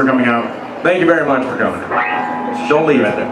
for coming out. Thank you very much for coming. Don't leave it there.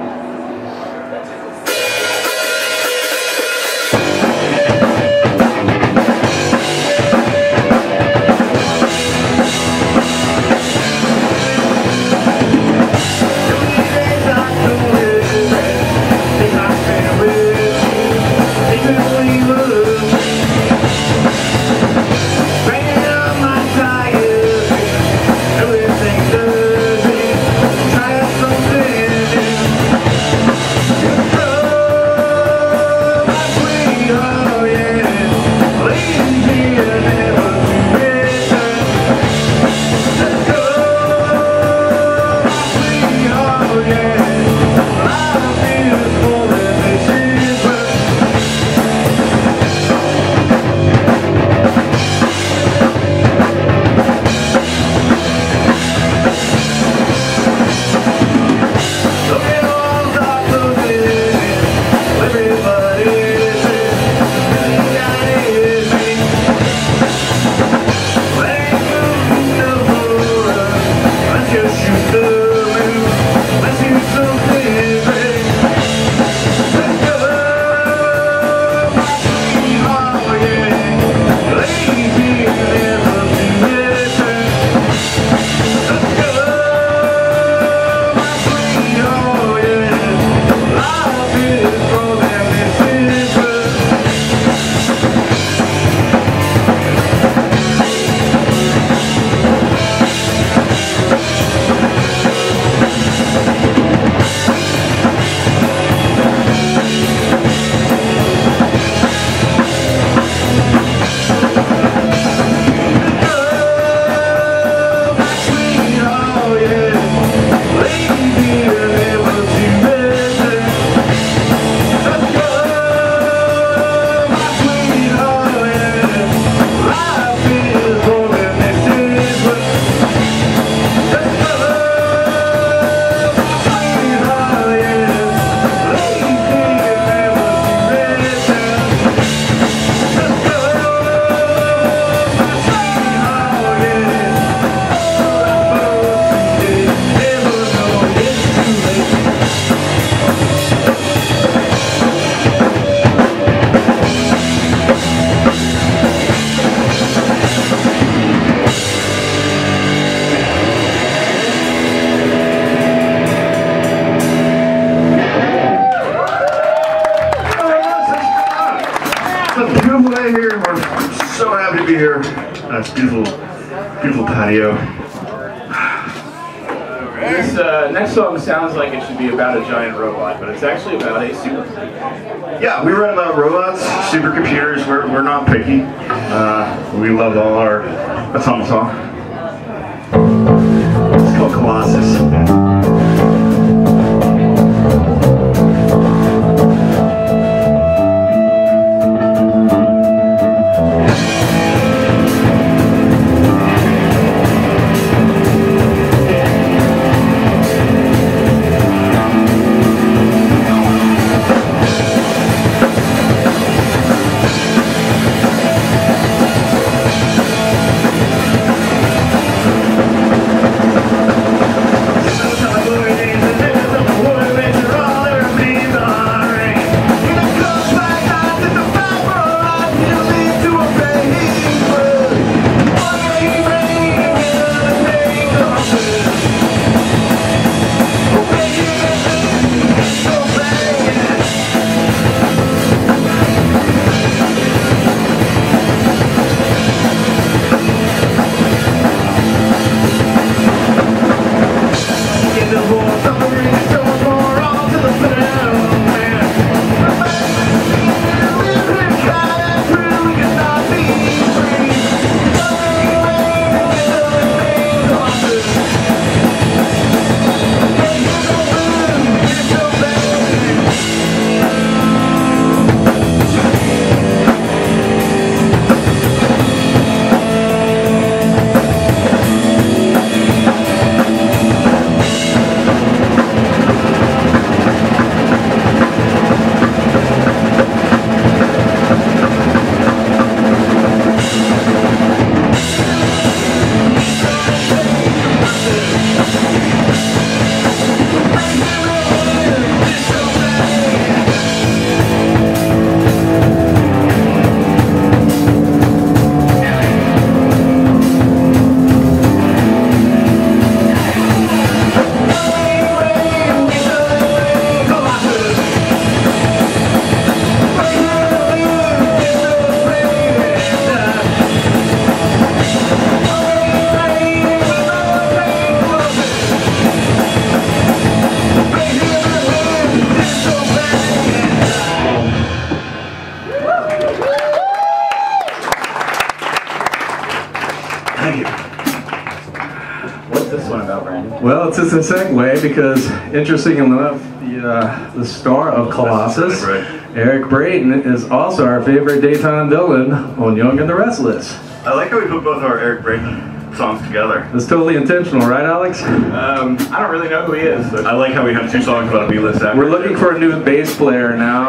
Well, it's just a segue because, interesting enough, the uh, the star of Colossus, Right. Eric Braeden, is also our favorite daytime villain on Young and the Restless. I like how we put both of our Eric Braeden songs together. It's totally intentional, right, Alex? Um, I don't really know who he is. I like how we have two songs about a B-list actor. We're looking for a new bass player now.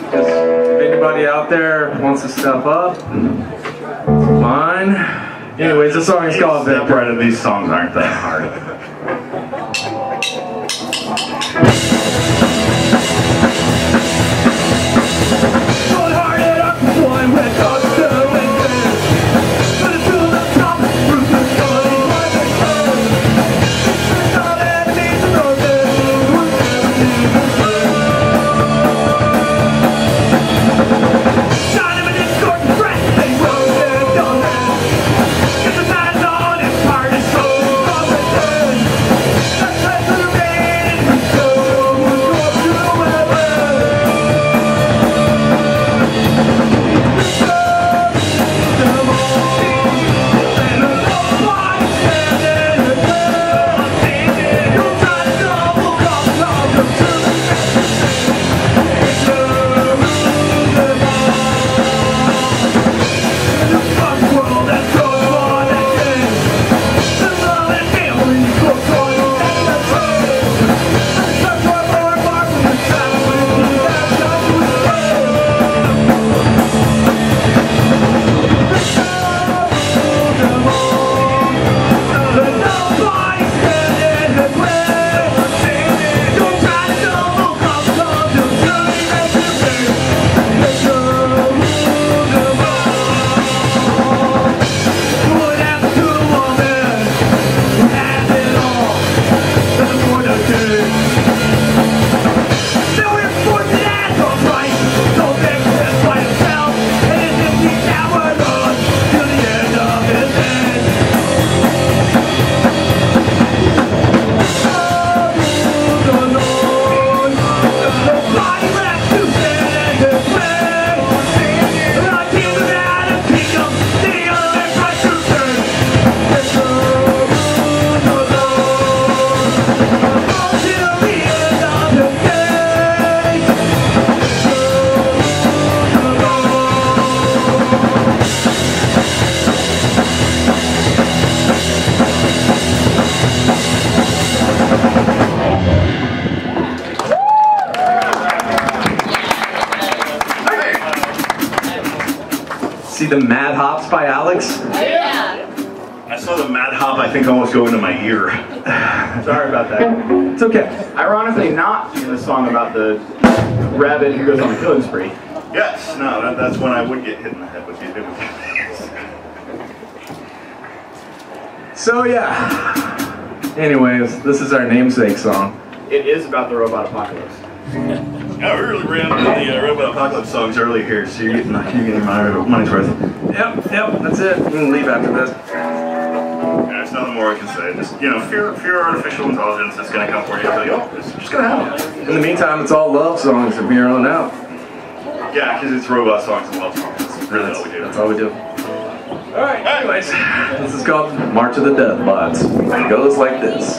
If anybody out there wants to step up, fine. Anyways, the song is called Victor. right in, These songs aren't that the Mad Hops by Alex? Yeah. I saw the Mad Hop, I think, almost go into my ear. Sorry about that. It's okay. Ironically, not in the song about the rabbit who goes on a killing spree. Yes, no, that, that's when I would get hit in the head with you. So yeah. Anyways, this is our namesake song. It is about the robot apocalypse. Yeah, we really ran into the uh, Robot Apocalypse songs early here, so you're getting, you're getting my money's worth. Yep, yep, that's it. We can leave after this. Yeah, there's nothing more I can say. Just, you know, fear, fear artificial intelligence is going to come for you and tell you, oh, it's just going to happen. In the meantime, it's all love songs from here on out. Yeah, because it's robot songs and love songs. That's really all we do. That's all we do. Alright, anyways, this is called March of the Death Bots. And it goes like this.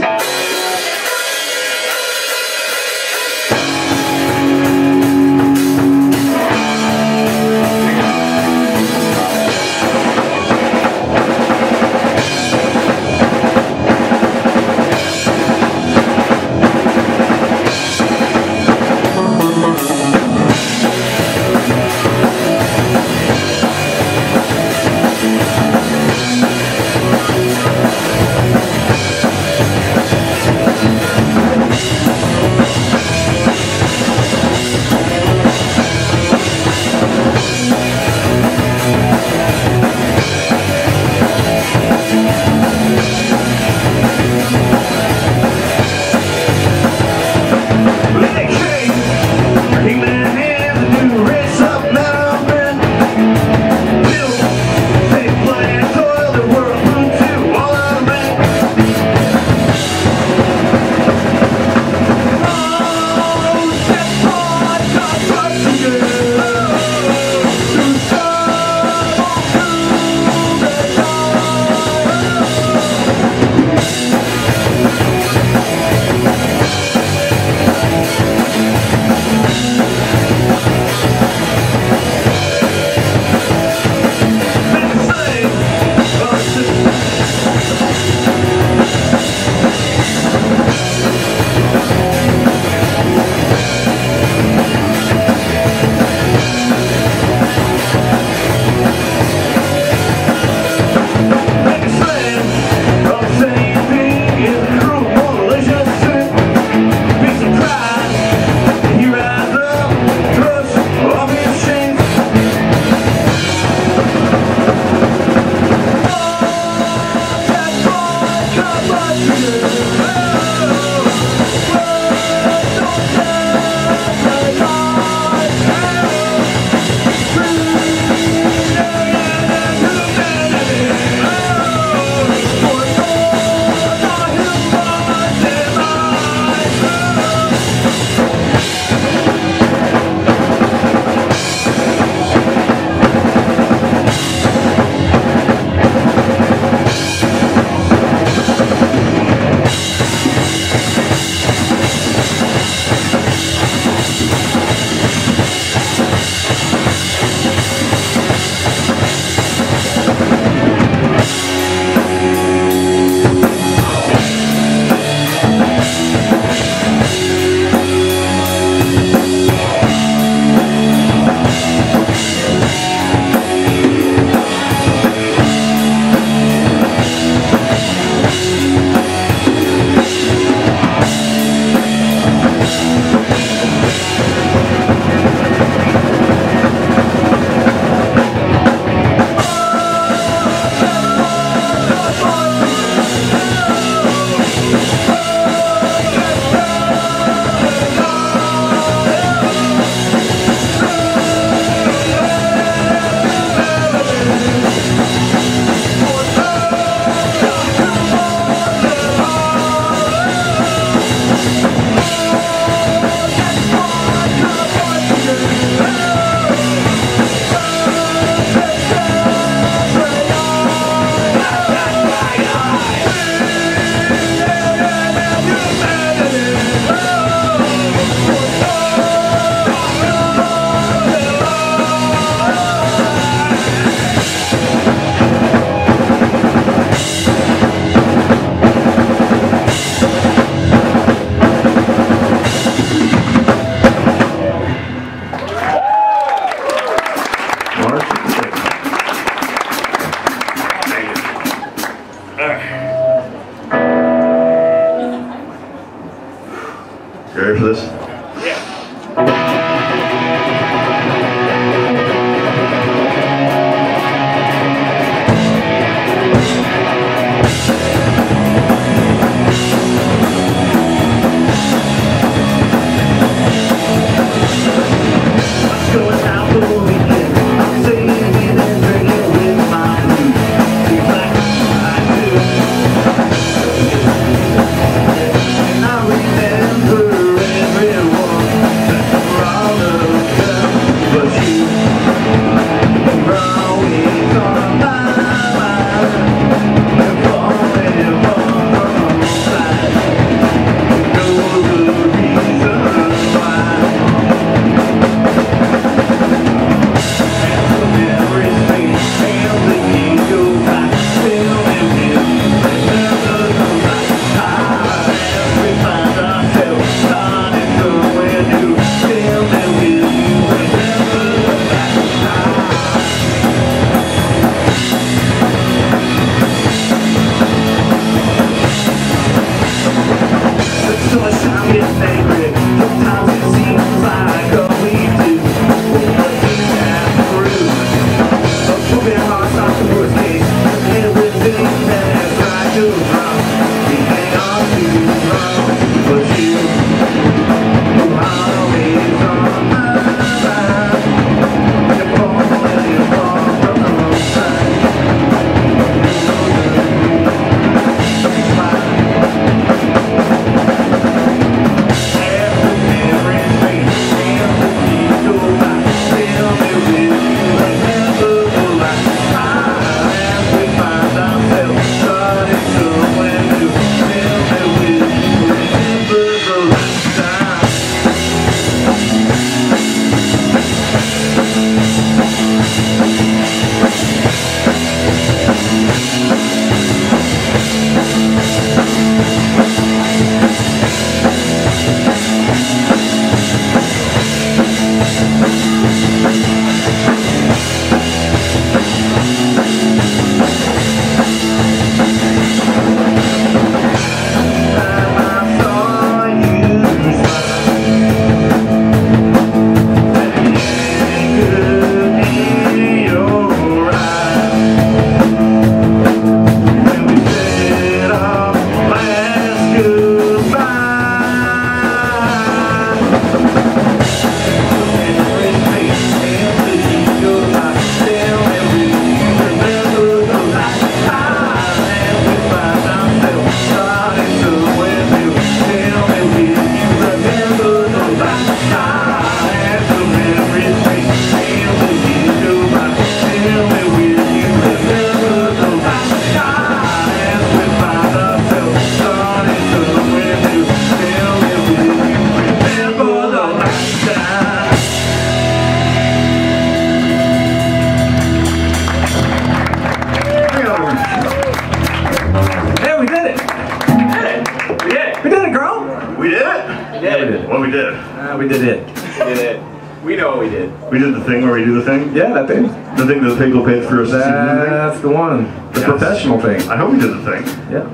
It? We did it. What we did? Uh, we did it. We did it. We know what we did. We did the thing where we do the thing? Yeah, that thing. The thing that people paid for us to see the thing? That's the one. The Yes. professional thing. I hope we did the thing. Yeah,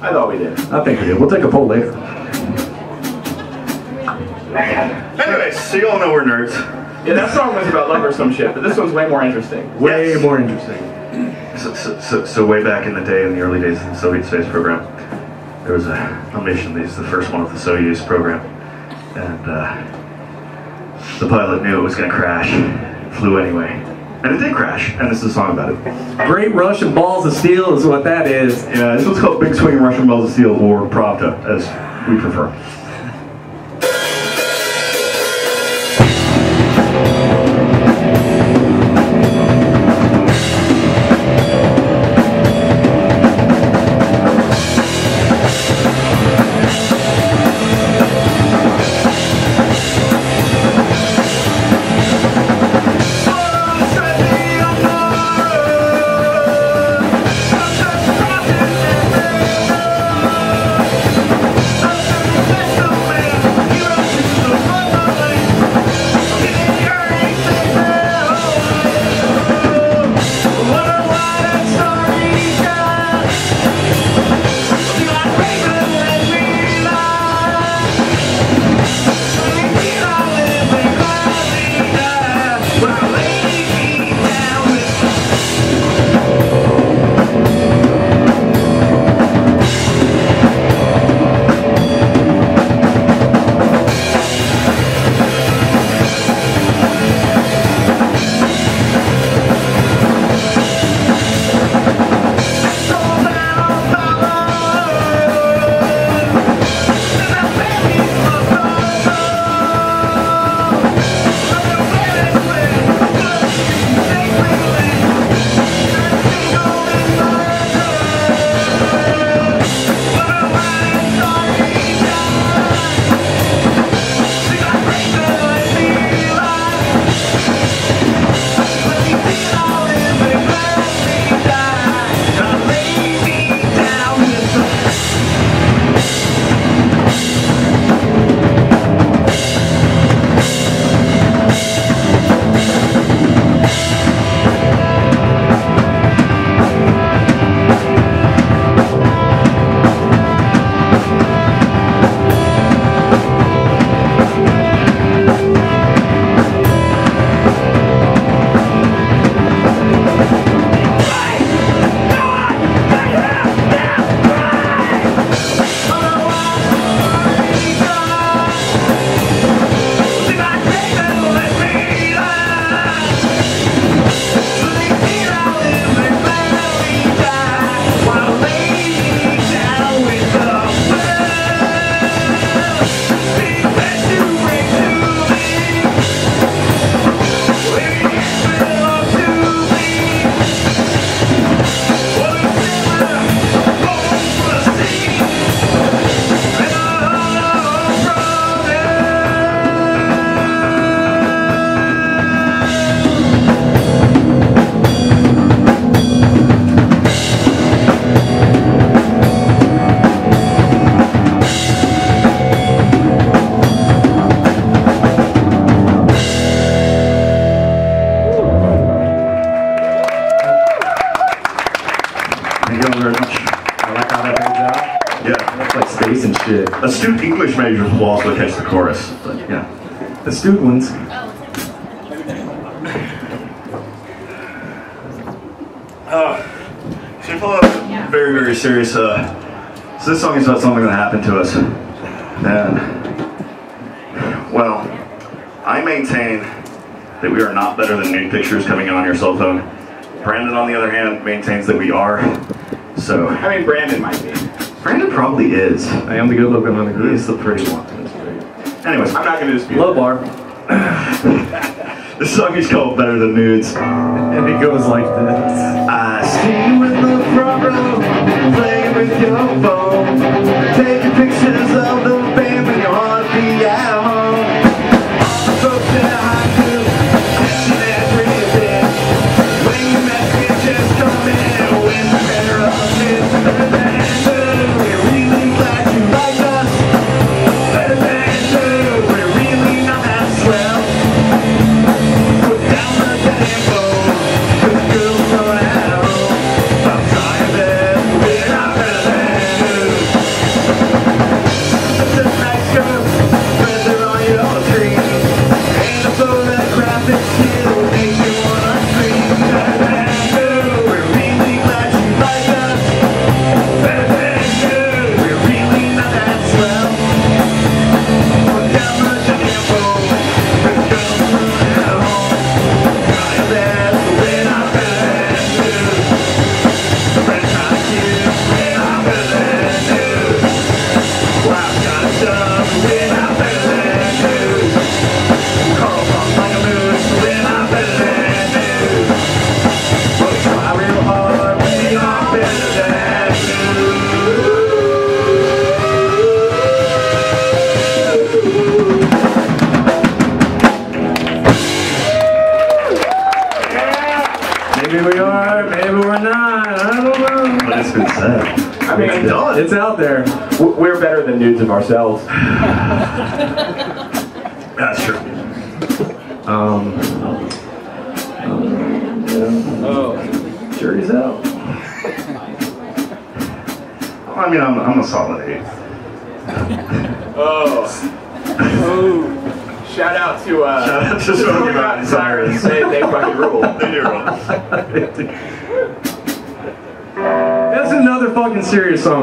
I thought we did. I think we did. We'll take a poll later. Anyways, so you all know we're nerds. Yeah, that song was about love or some shit, but this one's way more interesting. Way Yes. more interesting. So, so, so, so way back in the day, in the early days of the Soviet space program, there was a, a mission. This is the first one of the Soyuz program, and uh, the pilot knew it was going to crash. Flew anyway, and it did crash. And this is a song about it. Great Russian balls of steel is what that is. Yeah, this one's called "Big Swinging Russian Balls of Steel" or "Pravda," as we prefer. Serious. Uh, so this song is about something that happened to us, and well, I maintain that we are not better than nude pictures coming on your cell phone. Brandon, on the other hand, maintains that we are. So I mean, Brandon might be. Brandon probably is. I am the good looking one in the He is the pretty one. Anyways, I'm not going to dispute. Low bar. this song is called "Better Than Nudes." And it goes like this. With your phone, taking pictures of the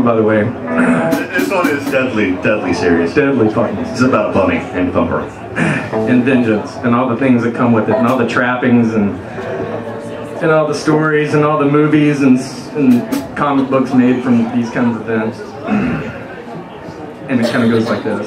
by the way. This one is deadly, deadly serious. Deadly fucking. It's about Bunny and Thumper. And vengeance, and all the things that come with it, and all the trappings, and and all the stories, and all the movies, and, and comic books made from these kinds of events. And it kind of goes like this.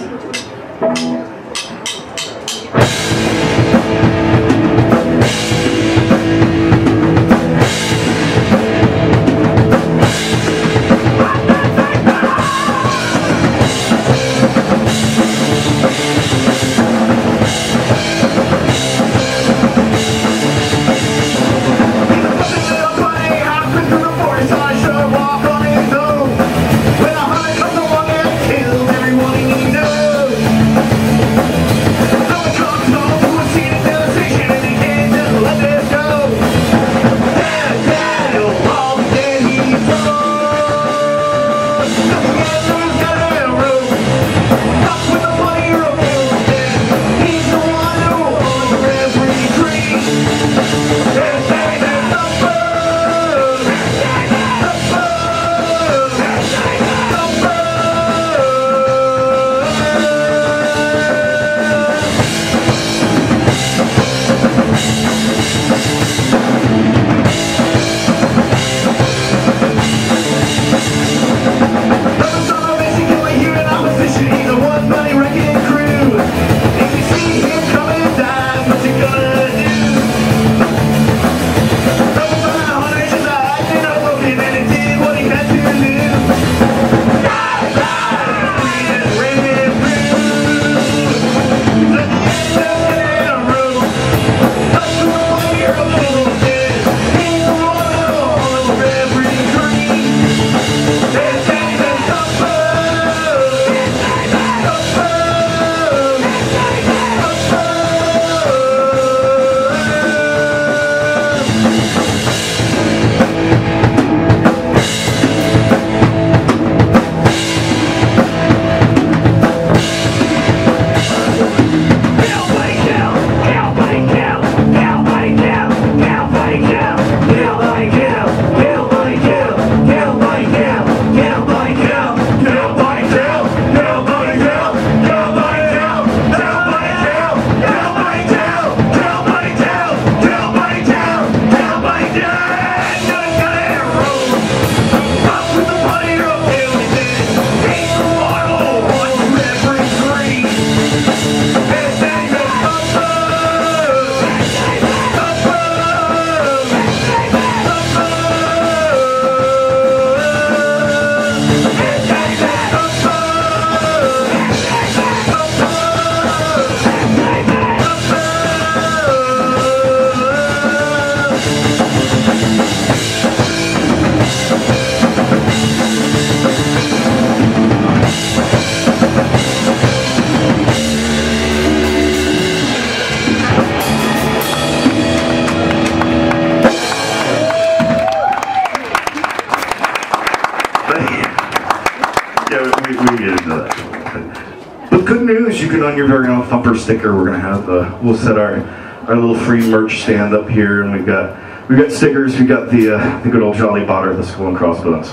Your very own thumper sticker. We're gonna have uh, we'll set our our little free merch stand up here, and we've got we've got stickers. We've got the uh, the good old Jolly Botter, the Skull and Crossbones,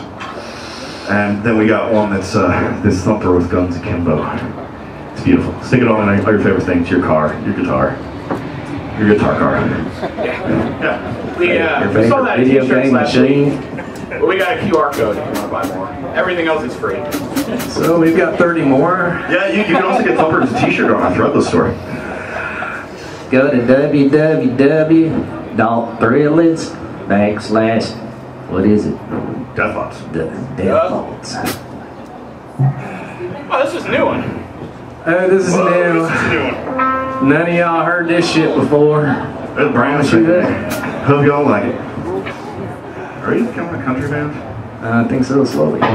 and then we got one that's uh, this thumper with guns akimbo. It's beautiful. Stick it on all your favorite things: your car, your guitar, your guitar car. Yeah. We, uh, we saw that video t-shirts game machine. week. But we got a QR code if you want to buy more. Everything else is free. So we've got 30 more. Yeah, you, you can also get Thumper as a t-shirt on our Threadless store. Go to www.threadless backslash, what is it? Deathbots. The defaults. Oh, this is a new one. Oh, this is a new. One. None of y'all heard this shit before. That's brand See that? Hope y'all like it. Are you becoming a country band? Uh, I think little slowly. My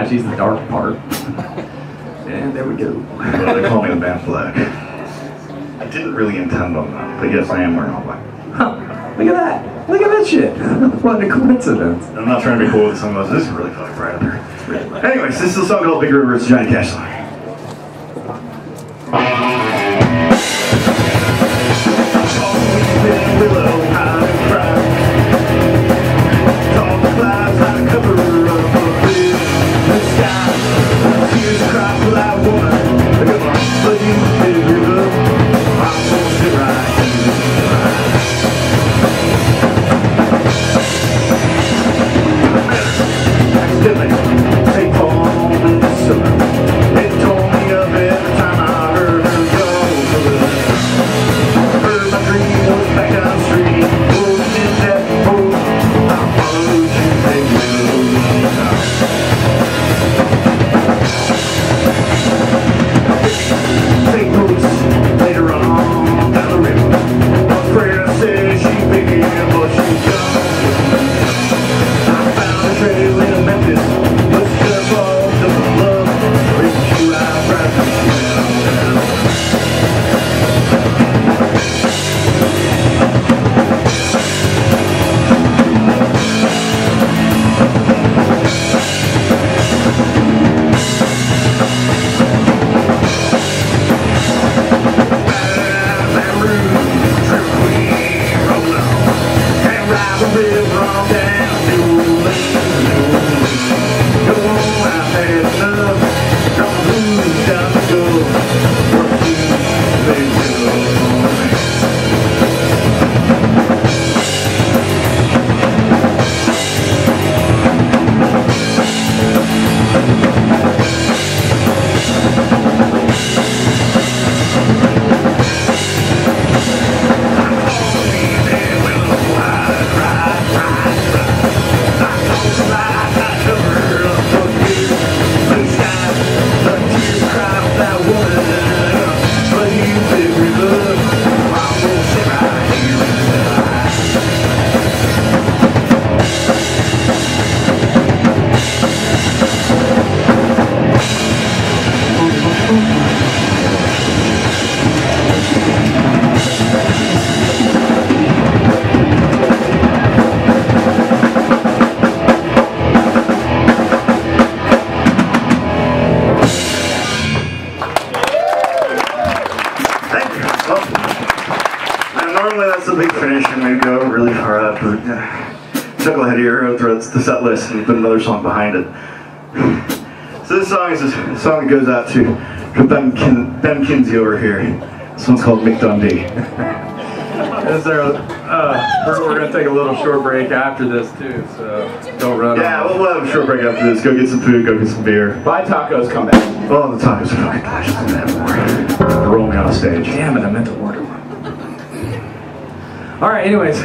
It's Johnny the dark part. And there we go. Well, they call me the band flag. I didn't really intend on that, but yes, I am wearing all black. Huh. Look at that. Look at that shit. what a coincidence. I'm not trying to be cool with some of those. This is really fucking bright up there. Anyways, this is a song called Big River. It's a Johnny Cash song. Song behind it. So this song is a song that goes out to, to Ben, Kin, ben Kinsey over here. This one's called Mick Dundee. Is there a, uh, we're, we're gonna take a little short break after this too, so don't run Yeah, off. we'll, have a short break after this. Go get some food, go get some beer. Buy tacos, come back. Oh, the tacos are fucking delicious. I'm gonna have more. Roll me on stage. Damn it, I meant to order one. All right, anyways.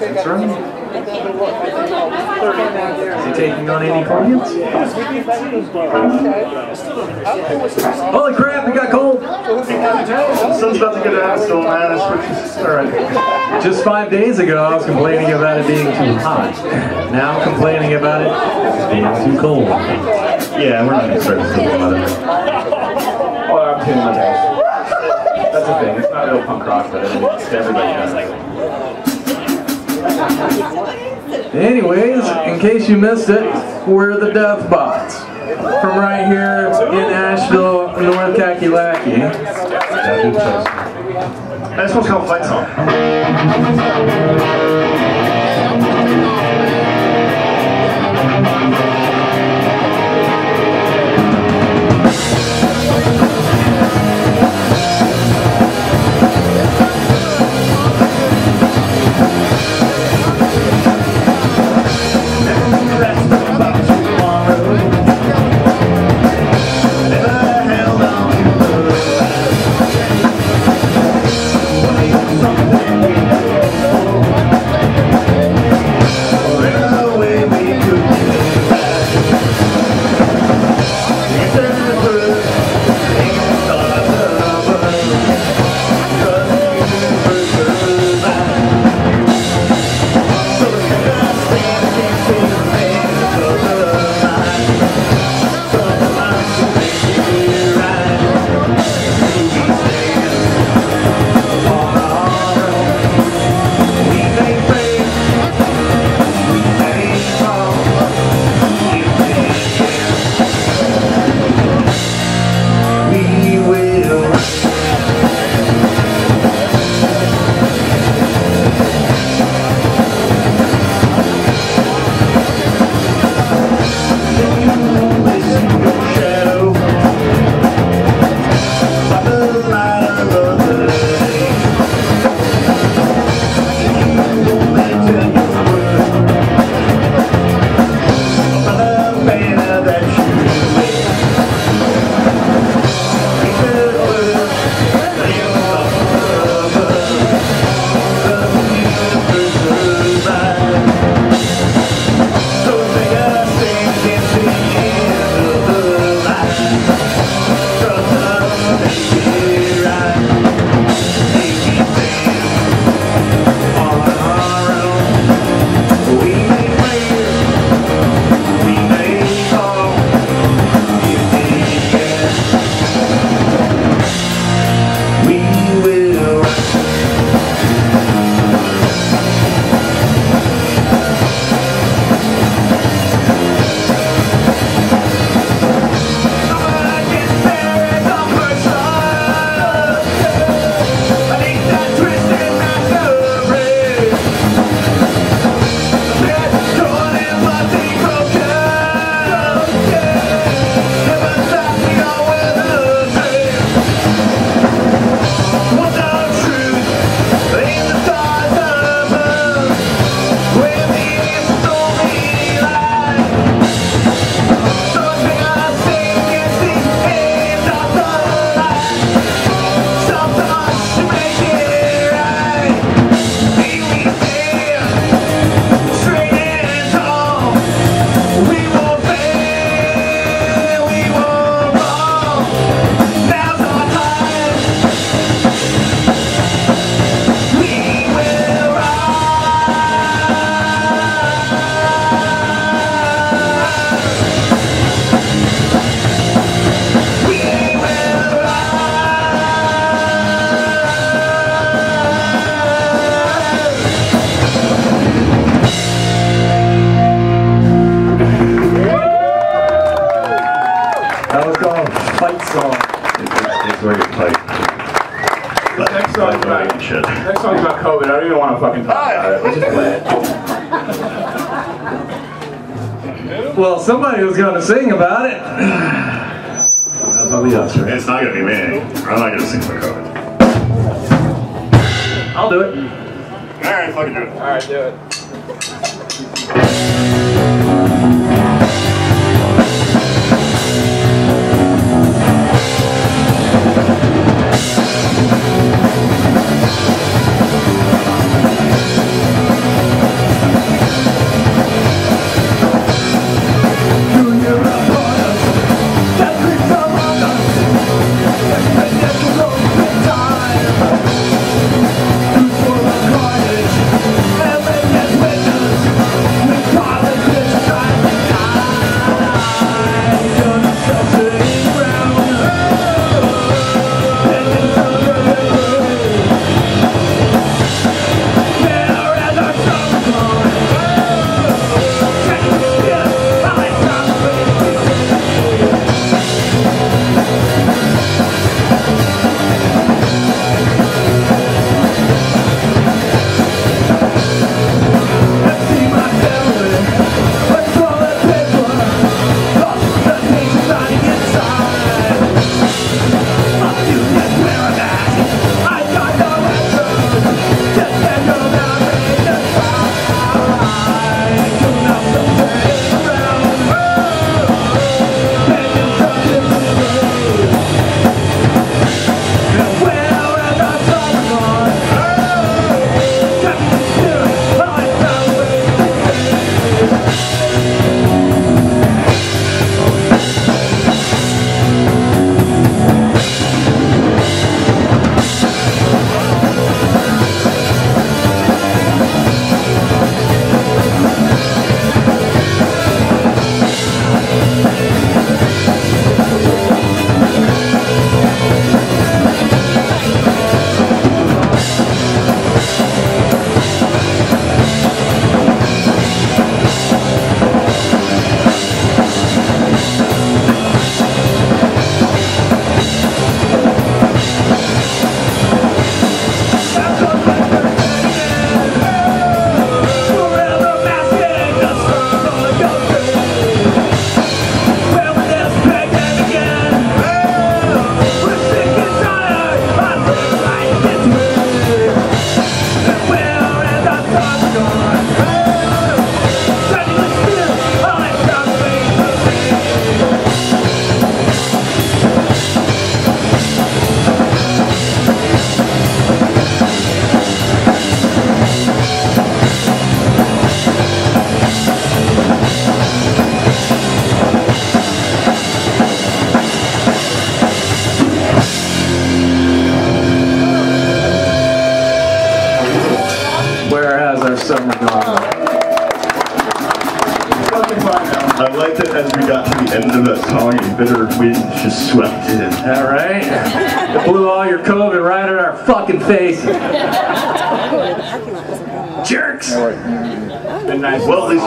Is he taking on any clients? Holy crap, it got cold. The sun's about to get out, so man, it's alright. Just five days ago, I was complaining about it being too hot. Now I'm complaining about it being too cold. Yeah, we're not gonna start this cold weather. Oh, I'm tuning my bass. That's the thing. It's not real punk rock, but it's everybody does it. Anyways, in case you missed it, we're the Deathbots. From right here in Asheville, North Kakalaki. That's what's called fight song.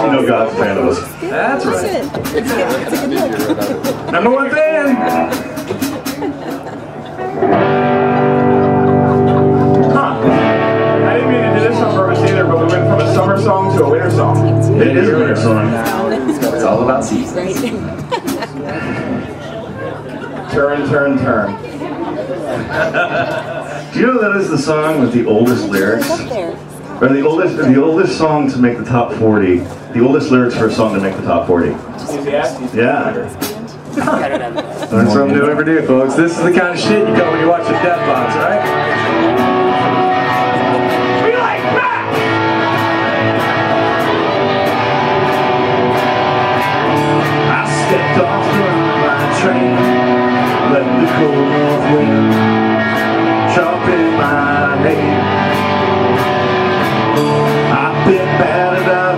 Nice. Well, at least we know God's fan of us. That's right. It's good. It's a good look. Number one fan. Huh. I didn't mean to do this on purpose either, but we went from a summer song to a winter song. It is a winter song. It's all about seasons. Turn, turn, turn. Do you know that is the song with the oldest lyrics? Or the oldest, the oldest song to make the top 40. The oldest lyrics for a song to make the top 40. Ecclesiastes. Yeah. Learn something new every day, folks. This is the kind of shit you got when you watch the Deathbots, right? We like that! I stepped off the line train, let the cold north wind sharpen my name. I've been battered up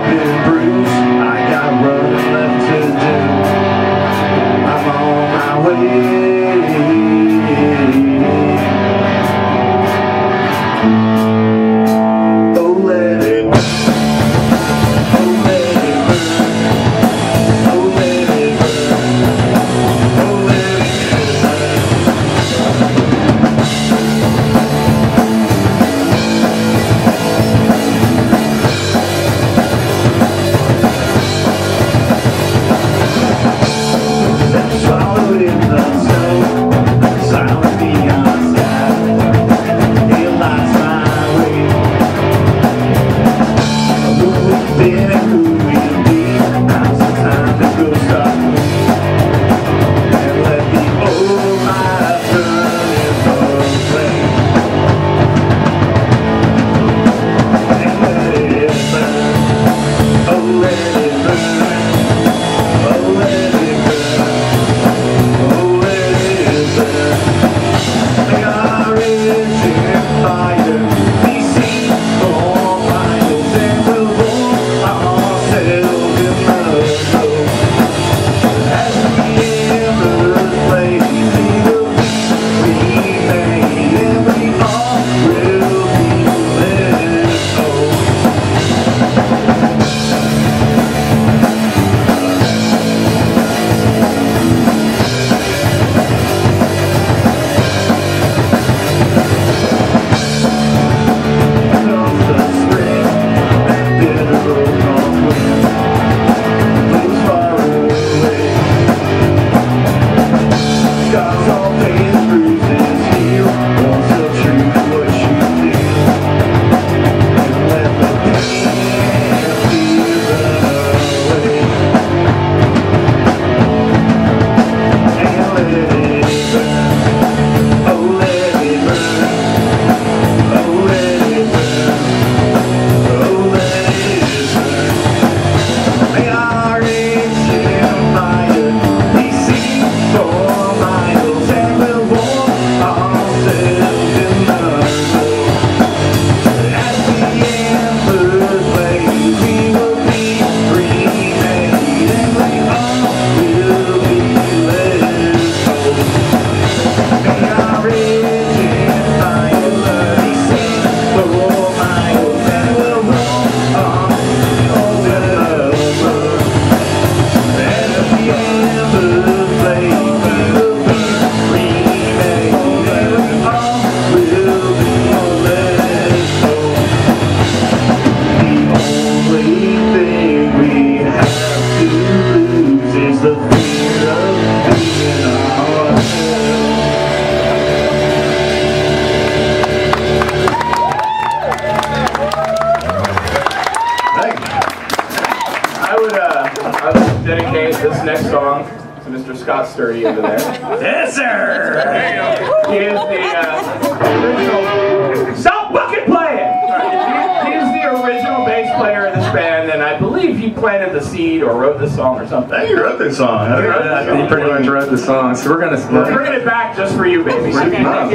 for you, baby. Ah,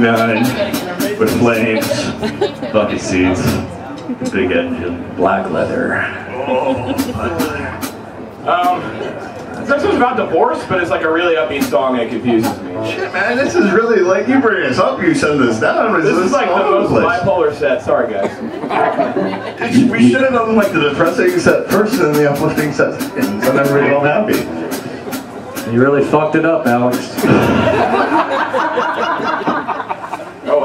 1969 with flames, bucket seats, big engine. Black leather. Um, this one's about divorce, but it's like a really upbeat song and it confuses me. Shit, man, this is really like you bring us up, you send us down. This is like the most place. bipolar set. Sorry, guys. We should have done like the depressing set first and then the uplifting set second, so then we're all happy. You really fucked it up, Alex. Oh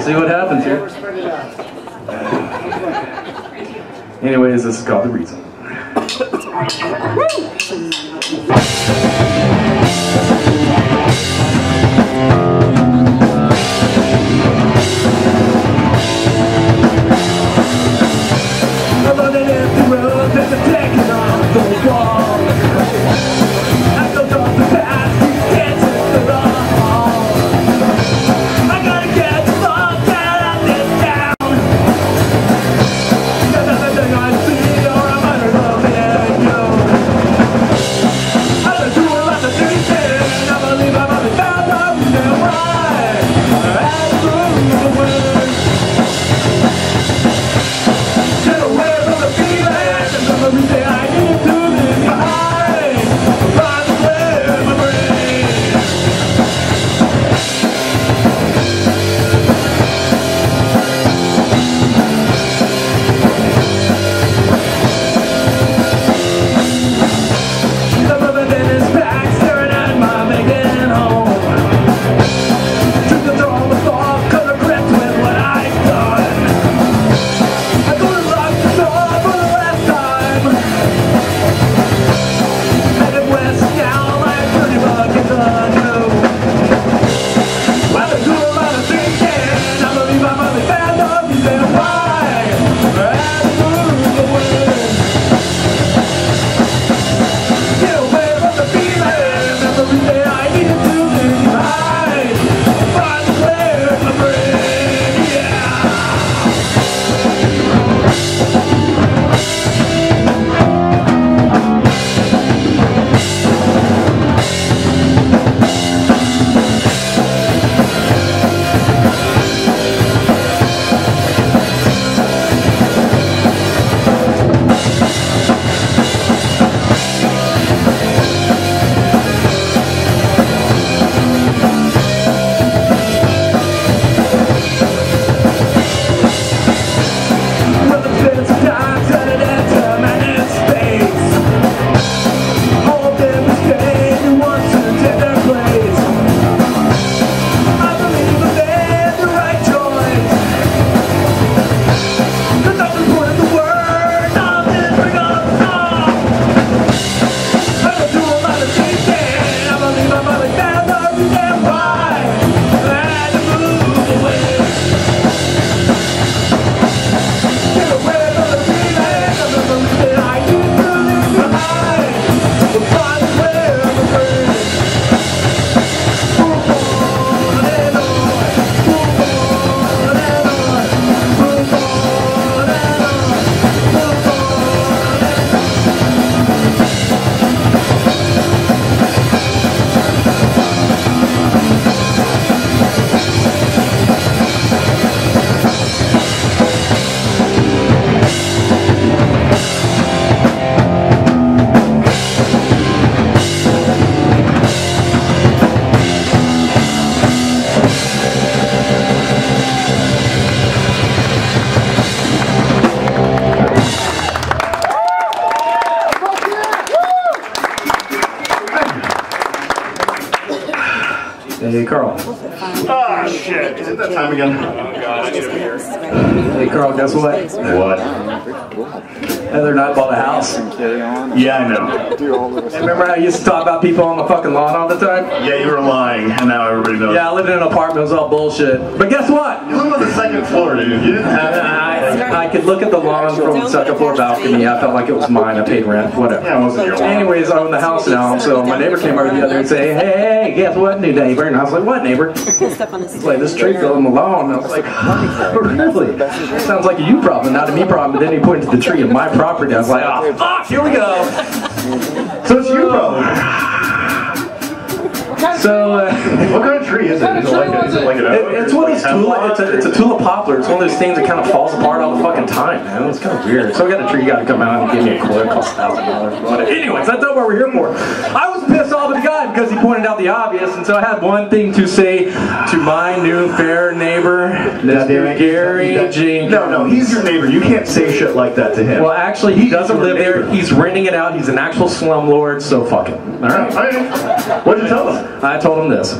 well. See what happens here. Anyways, this is called the reason. pé da vida. I know. Remember how you used to talk about people on the fucking lawn all the time? Yeah, you were lying, and now everybody knows. Yeah, I lived in an apartment. It was all bullshit. But guess what? You live on the second floor, dude. You didn't have I, I could look at the lawn from the second floor balcony. I felt like it was mine. I paid rent. Whatever. Yeah, it wasn't your lawn. Anyways, I own the house now. So my neighbor came over the other day and say, "Hey, hey, guess what, new neighbor?" And I was like, "What, neighbor?" He's like, "This tree fell in the lawn." And I was like, "Really? Sounds like a you problem, not a me problem." But then he pointed to the tree in my property. I was like, "Oh fuck, here we go." So it's you, problem. So. Uh, What kind of tree is it? Is it like, a, is it like an oak? It, it's one of those tulip. It's a, it's a tulip poplar. It's one of those things that kind of falls apart all the fucking time, man. It's kind of weird. So I got a tree guy to come out and give me a quote. It costs thousand dollars. Anyways, that's not what we're here for. I was pissed off at the guy because he pointed out the obvious, and so I had one thing to say to my new fair neighbor, Mr. Gary Jenkins. No, no, he's your neighbor. You can't say shit like that to him. Well, actually, he doesn't live there. He's renting it out. He's an actual slumlord. So fuck it. All right. Alright. What'd you tell him? I told him this.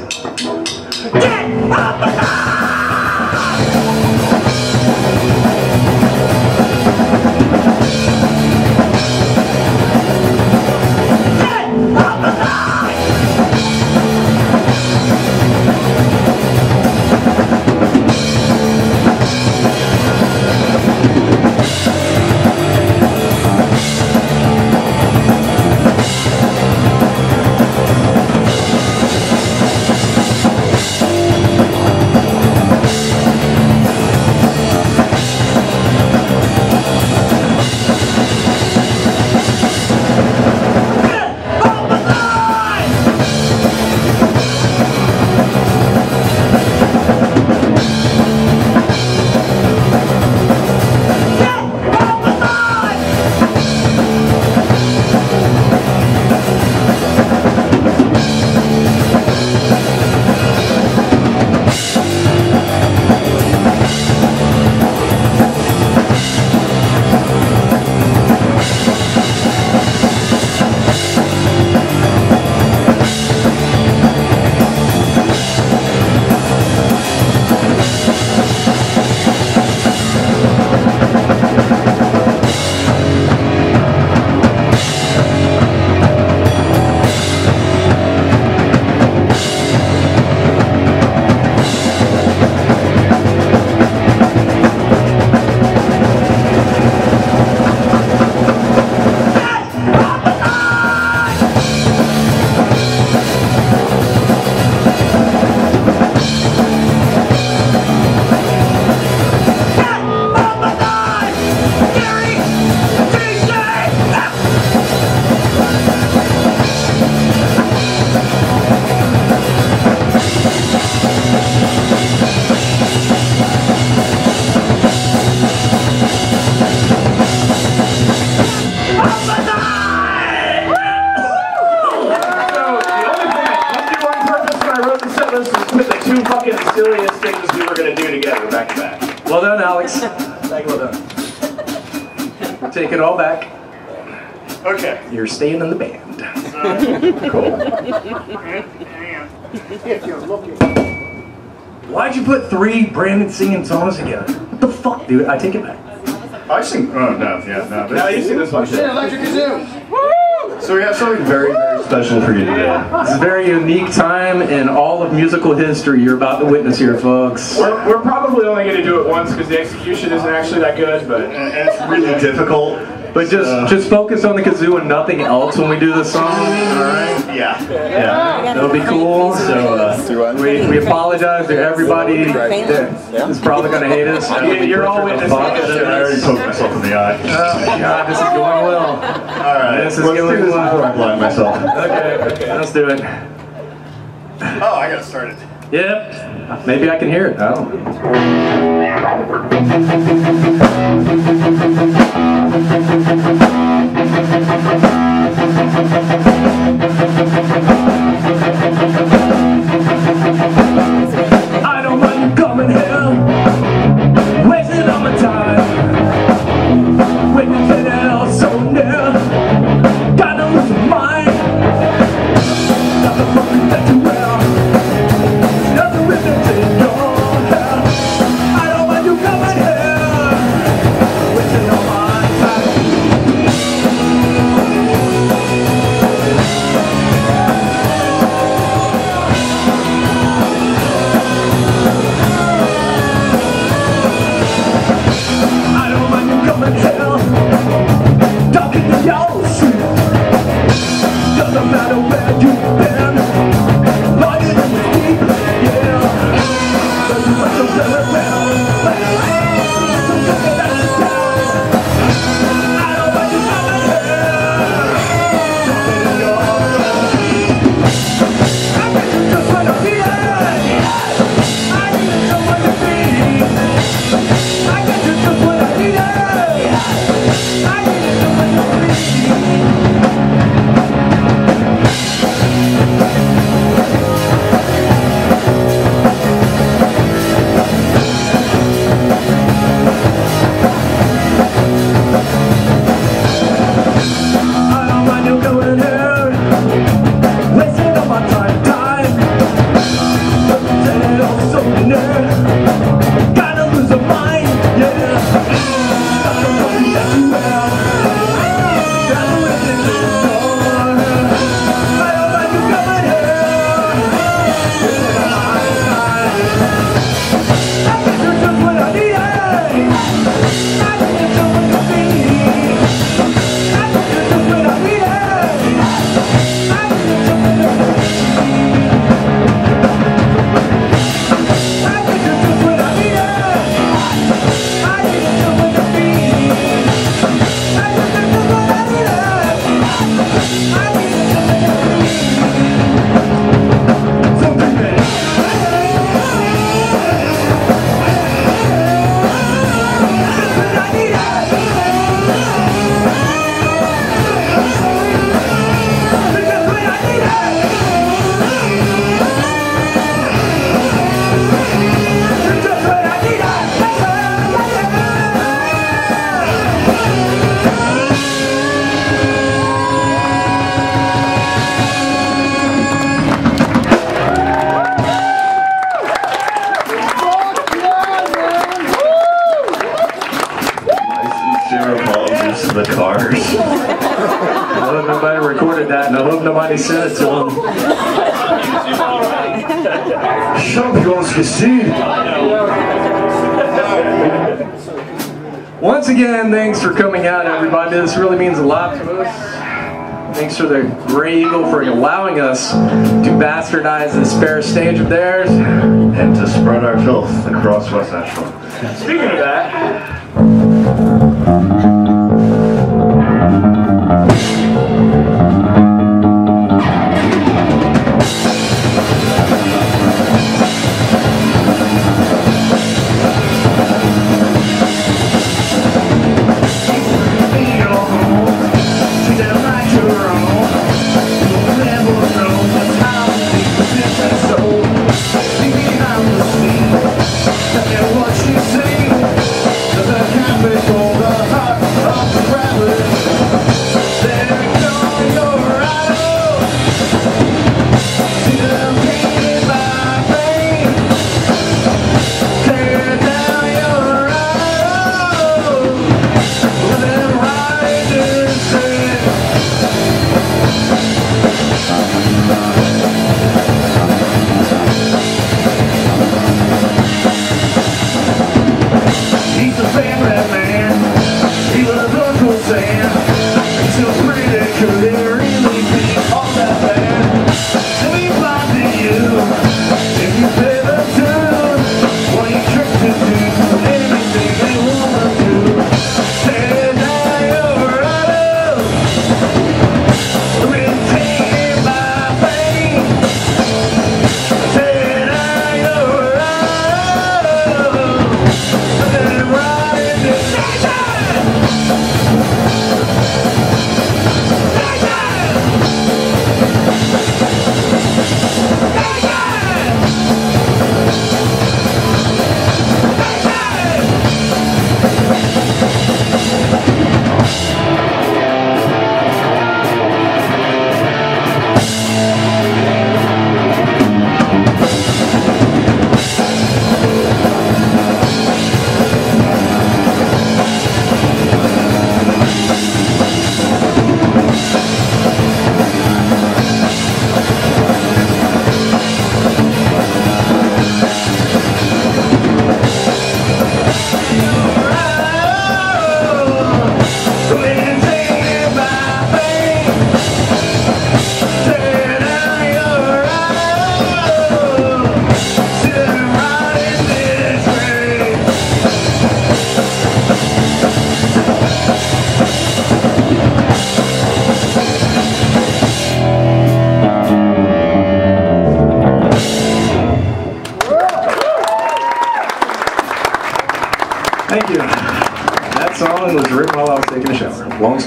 Staying in the band. Cool. Why'd you put three Brandon singing songs together? What the fuck, dude? I take it back. I sing. Oh no, yeah, no. Now you see this one. too. So we have something very, very special for you today. It's a very unique time in all of musical history you're about to witness here, folks. We're, we're probably only going to do it once because the execution isn't actually that good, but And and it's really difficult. But just Uh, just focus on the kazoo and nothing else when we do the song, alright? Yeah. Yeah. That'll be cool. So uh, we, we apologize to everybody that is probably going to hate us. You- you're all witnessing I already poked myself in the eye. Oh, God, this is going well. All right. This is let's going this well. I blind myself. Okay, let's do it. Oh, I gotta start it. Yep. Maybe I can hear it. I don't know. Us to bastardize this spare stage of theirs. And to spread our filth across West Asheville.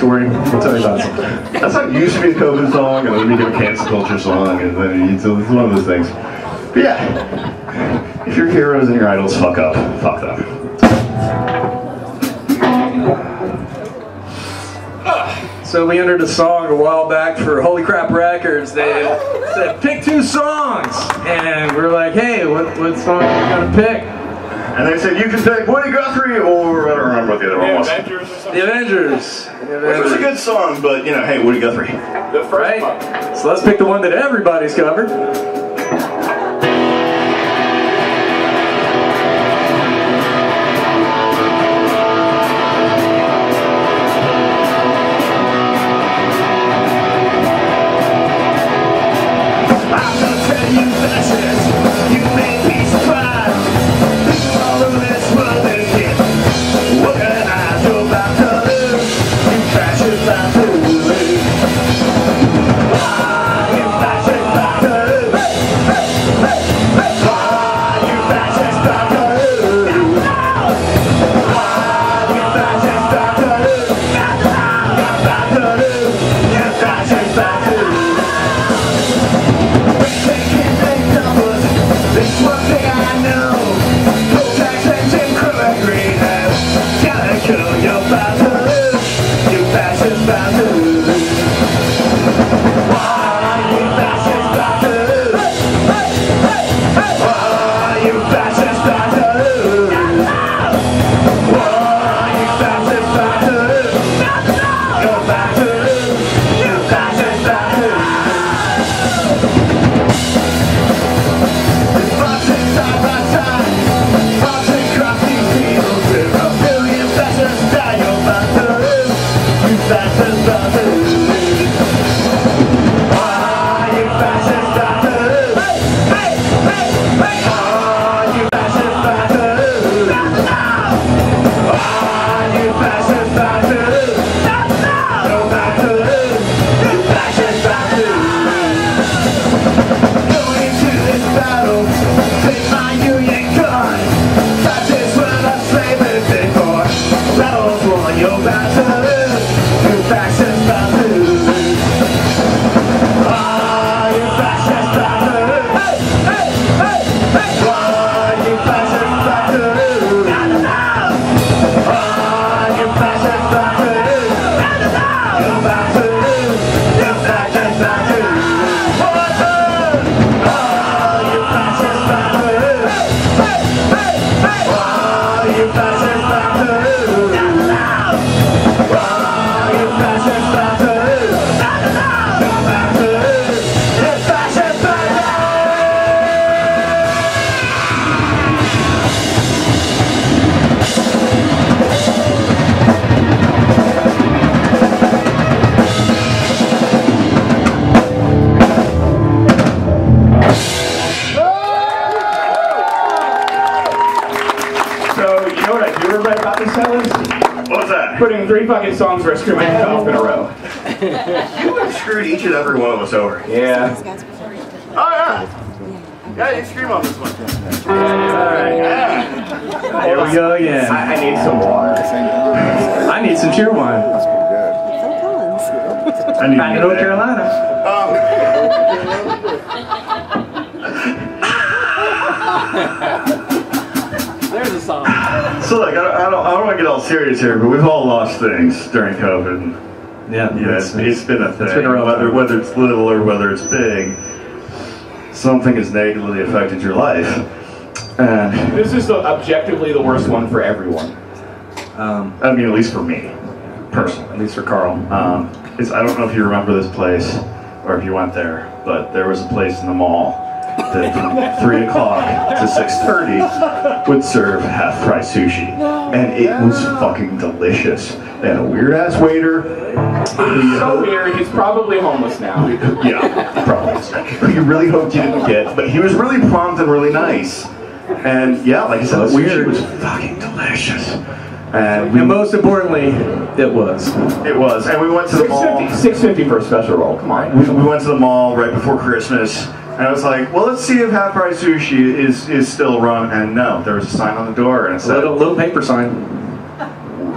Story, we'll tell you about it. That's like used to be a COVID song, and then we became a cancel culture song, and then it's, one of those things. But yeah, if your heroes and your idols fuck up, fuck them. So we entered a song a while back for Holy Crap Records. They said pick two songs, and we were like, hey, what, what song are we gonna pick? And they said you can pick Woody Guthrie or I don't remember what the other one was. Avengers or something. The Avengers. The Which was a good song, but you know, hey, Woody Guthrie. The first Right? one. So let's pick the one that everybody's covered. I'm gonna tell you fascists, you may be three fucking songs where I screw my head off in a row. You have screwed each and every one of us over. Yeah. Oh, yeah. Yeah, you scream on this one. Here we go again. I, I need some water. I need some Cheerwine. I need Back in to North get that. Carolina. Um. There's a song. So, like, I don't, I don't, all serious here, but we've all lost things during COVID. Yeah, yeah, it's, it's been a thing. been a rough whether, time. whether it's little or whether it's big, something has negatively affected your life. And, This is the, objectively the worst one for everyone. Um, I mean, at least for me, personally. at least for Carl. Um, it's, I don't know if you remember this place or if you went there, but there was a place in the mall that from 3 o'clock to 6.30 would serve half-price sushi. And it was fucking delicious. They had a weird-ass waiter. He's So weird. He's probably homeless now. Yeah, probably. You really hoped you didn't get, but he was really prompt and really nice. And yeah, like I said, the sushi Weird. was fucking delicious. And we, And most importantly, it was. it was. And we went to the mall. 650, 650 for a special roll. Come on. We, we went to the mall right before Christmas, and I was like, "Well, let's see if half price sushi is is still run." And no, there was a sign on the door, and it A said, little, little paper sign.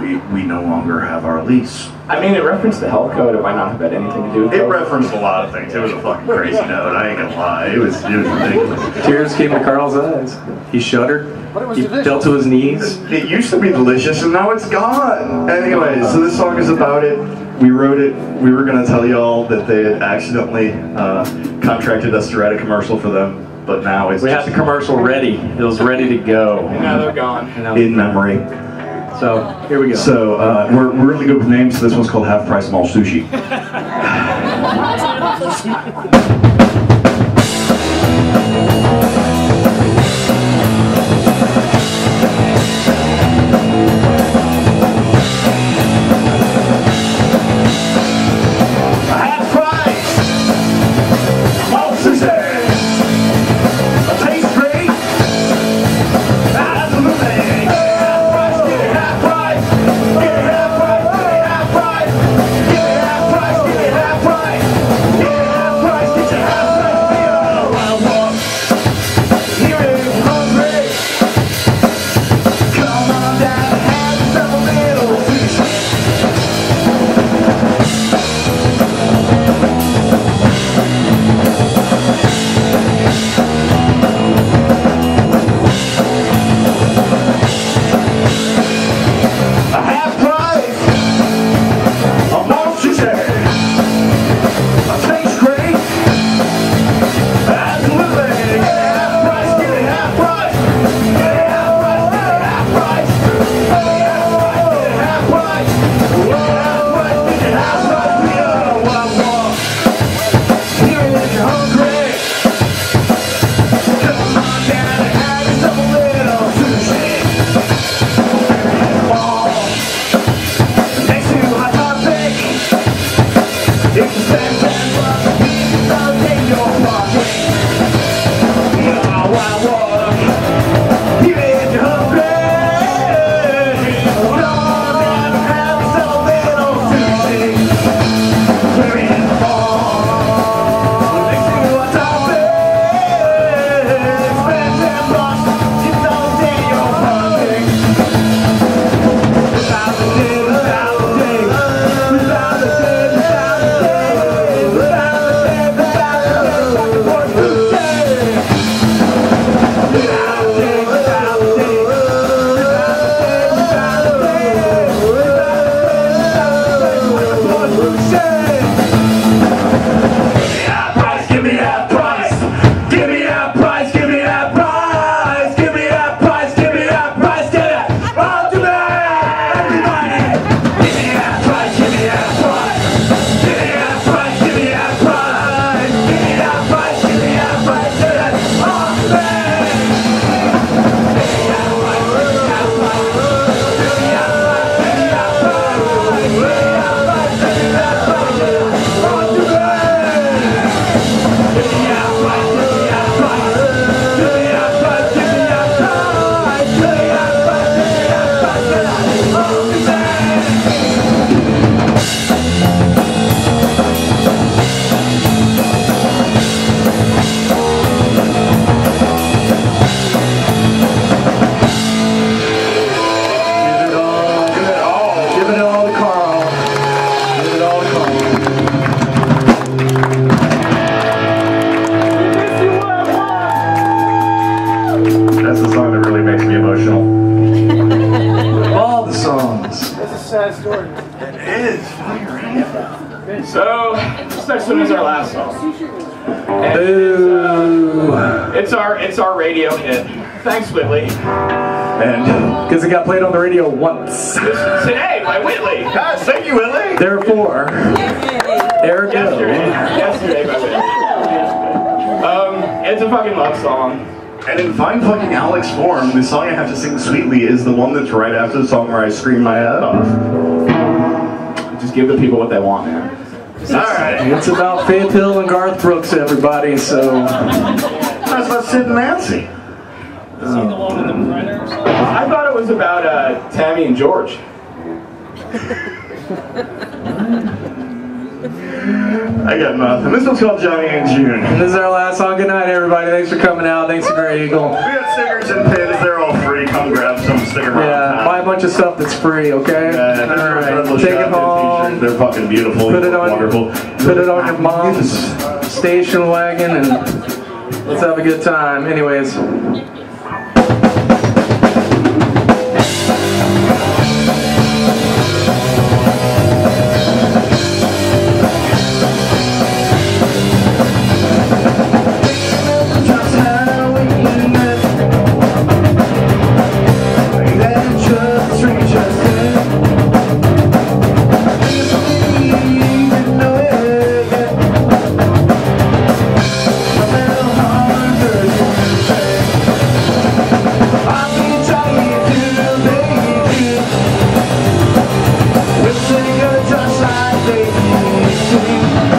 "We we no longer have our lease." I mean, it referenced the health code. It might not have had anything to do with It COVID. referenced a lot of things. It was a fucking crazy note. I ain't gonna lie. It was it was ridiculous. Tears came to Carl's eyes. He shuddered. But it was He delicious. fell to his knees. It used to be delicious, and now it's gone. Anyway, so this song is about it. We wrote it. We were gonna tell y'all that they had accidentally uh, contracted us to write a commercial for them, but now it's We had the commercial ready. It was ready to go. And now they're gone. And now- in memory. So here we go. So uh, we're, we're really good with names. So this one's called Half Price Mall Sushi. our radio. Thanks, Whitley. And Because it got played on the radio once. Today by Whitley. guys, thank you, Whitley. Therefore, ergo. Yesterday. Yesterday by Whitley. Um, it's a fucking love song. And in fine fucking Alex form, the song I have to sing sweetly is the one that's right after the song where I scream my head off. Just give the people what they want, man. Alright. It's about Faith Hill and Garth Brooks, everybody, so. That's about Sid and Nancy. I thought it was about uh, and George. I got nothing. This one's called Johnny and June. And this is our last song. Good night, everybody. Thanks for coming out. Thanks to Grey Eagle. We got stickers and pins. They're all free. Come grab some. Stick around. Yeah, buy a bunch of stuff that's free, okay? Yeah, All right, take it home. They're fucking beautiful. Put it on, wonderful. put it on your mom's station wagon, and let's have a good time. Anyways. Like they